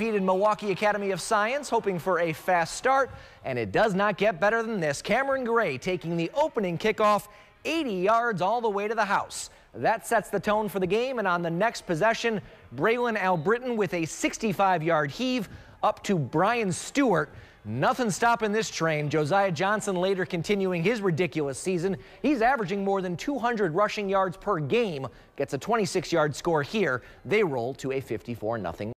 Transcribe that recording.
undefeated Milwaukee Academy of Science hoping for a fast start, and it does not get better than this. Cameron Gray taking the opening kickoff 80 yards all the way to the house. That sets the tone for the game, and on the next possession, Braylon Albritton with a 65-yard heave up to Brian Stewart. Nothing stopping this train. Josiah Johnson later continuing his ridiculous season. He's averaging more than 200 rushing yards per game. Gets a 26-yard score here. They roll to a 54-0.